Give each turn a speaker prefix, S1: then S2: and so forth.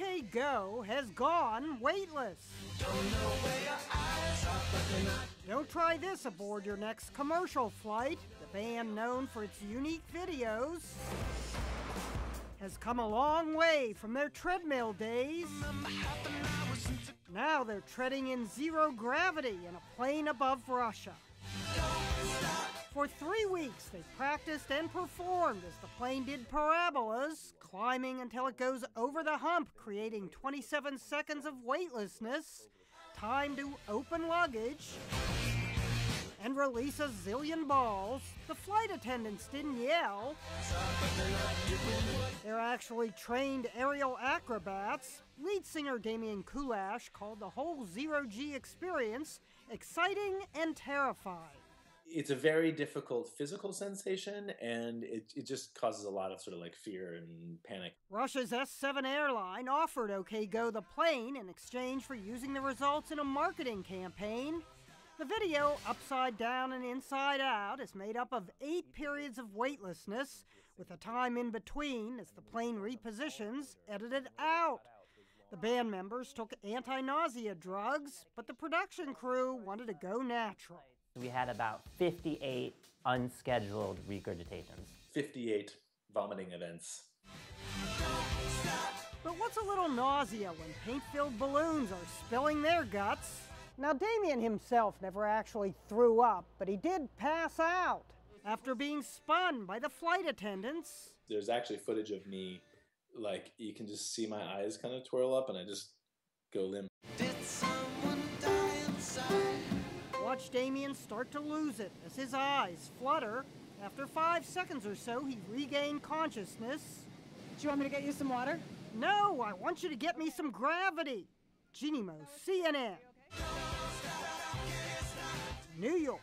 S1: OK Go has gone weightless. Don't try this aboard your next commercial flight. The band, known for its unique videos, has come a long way from their treadmill days. Now they're treading in zero gravity in a plane above Russia. For three weeks, they practiced and performed as the plane did parabolas, climbing until it goes over the hump, creating 27 seconds of weightlessness, time to open luggage, and release a zillion balls. The flight attendants didn't yell. They're actually trained aerial acrobats. Lead singer Damian Kulash called the whole zero G experience exciting and terrifying
S2: it's a very difficult physical sensation and it, it just causes a lot of sort of like fear and panic.
S1: Russia's S 7 airline offered OK Go the plane in exchange for using the results in a marketing campaign. The video, Upside Down and Inside Out, is made up of eight periods of weightlessness, with a time in between as the plane repositions edited out. The band members took anti nausea drugs, but the production crew wanted to go natural.
S3: We had about 58 unscheduled regurgitations.
S2: 58 vomiting events.
S1: But what's a little nausea when paint filled balloons are spilling their guts? Now, Damian himself never actually threw up, but he did pass out after being spun by the flight attendants.
S2: There's actually footage of me, like, you can just see my eyes kind of twirl up, and I just go limp.
S1: Watch Damian start to lose it as his eyes flutter. After five seconds or so, he regained consciousness.
S4: Do you want me to get you some water?
S1: No, I want you to get me some gravity. Jeanne Moos, CNN. New York.